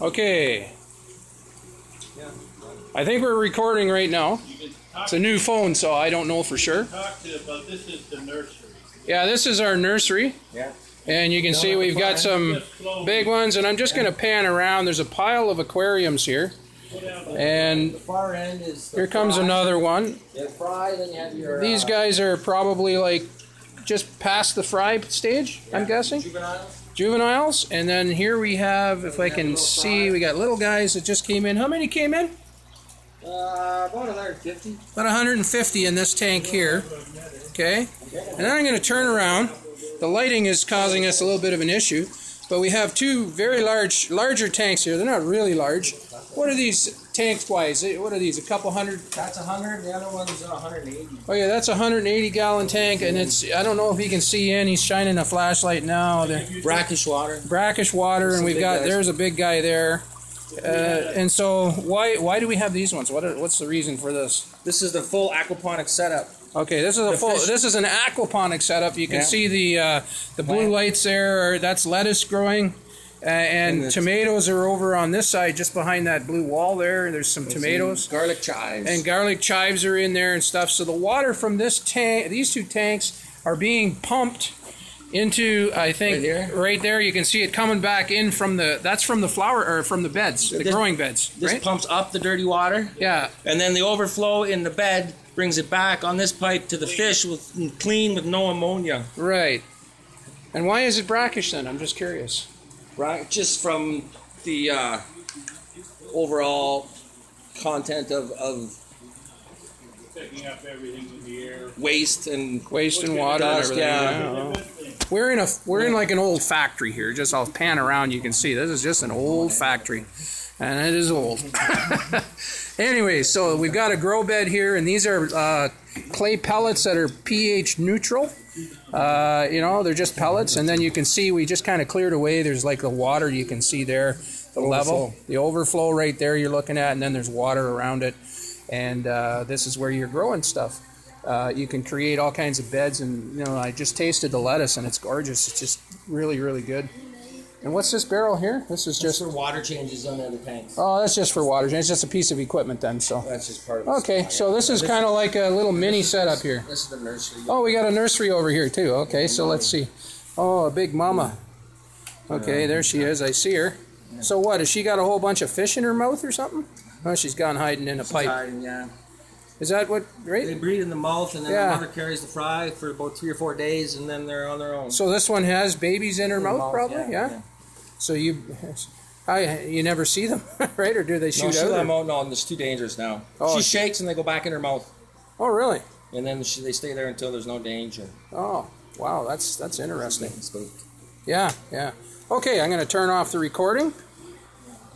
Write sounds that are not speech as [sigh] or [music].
Okay. I think we're recording right now. You can talk, It's a new phone, so I don't know for sure. talk to about this is the nursery. Yeah, this is our nursery. Yeah. And you can see we've got some big ones, and I'm just going to pan around. There's a pile of aquariums here. put out the- And The far end is. Here comes another one. You have fry, then you have your. These uh, guys are probably like just past the fry stage, I'm guessing. Juveniles. Juveniles. And then here we have, if I can see, we got little guys that just came in. How many came in? Uh, about 150. About 150 in this tank here. Okay. And then I'm going to turn around. The lighting is causing us a little bit of an issue. But we have two very large, larger tanks here. They're not really large. What are these tanks wise? What are these? A couple hundred? That's a 100. The other one's 180. Oh yeah, that's a 180 gallon tank, and it's. I don't know if you can see in. He's shining a flashlight now. They're Brackish water. brackish water, and we've got guys. there's a big guy there. Uh, and so why why do we have these ones? What are, what's the reason for this? This is the full aquaponic setup. Okay, this is a The full. fish- This is an aquaponic setup. You can Yeah. see the uh, the blue Plant. lights there. That's lettuce growing, Uh, and, And tomatoes are over on this side, just behind that blue wall there. There's some tomatoes. Garlic chives. and garlic chives are in there and stuff. So the water from this tank, these two tanks, are being pumped into. I think Right right there, you can see it coming back in from the. That's from the flower or from the beds, the This- growing beds, this right? pumps up the dirty water, Yeah. and then the overflow in the bed brings it back on this pipe to the fish with clean with no ammonia. Right. And why is it brackish then? I'm just curious. Right, just from the uh, overall content of, of Picking up everything in the air. waste and Waste and water Dust, everything. yeah. Yeah. We're in a we're in like an old factory here. Just I'll pan around. You can see this is just an old factory, and it is old. [laughs] anyway, so we've got a grow bed here, and these are uh, clay pellets that are pH neutral. Uh, you know, they're just pellets, and then you can see we just kind of cleared away. There's like the water you can see there, the level, the overflow right there you're looking at, and then there's water around it, and uh, this is where you're growing stuff. Uh, you can create all kinds of beds, and you know, I just tasted the lettuce, and it's gorgeous. It's just really, really good. And what's this barrel here? This is just for water changes on the other tanks. oh, that's just for water. It's just a piece of equipment then. So That's just part of okay, so this is kind of like a little mini setup here. This is the nursery. Oh, we got a nursery over here too. Okay, so let's see. Oh, a big mama. Okay, there she is. I see her. So what? Has she got a whole bunch of fish in her mouth or something? Oh, she's gone hiding in a pipe. Hiding, yeah. Is that what? Right? They breed in the mouth, and then Yeah. the mother carries the fry for about three or four days, and then they're on their own. So this one has babies in her In the mouth, probably. Yeah. yeah. So you, I you never see them, [laughs] right? Or do they No, shoot she out? let them out. No, it's too dangerous now. Oh, she she- shakes and they go back in her mouth, Oh, really? and then she, they stay there until there's no danger. Oh, wow. That's that's interesting. Yeah, yeah. Okay, I'm going to turn off the recording.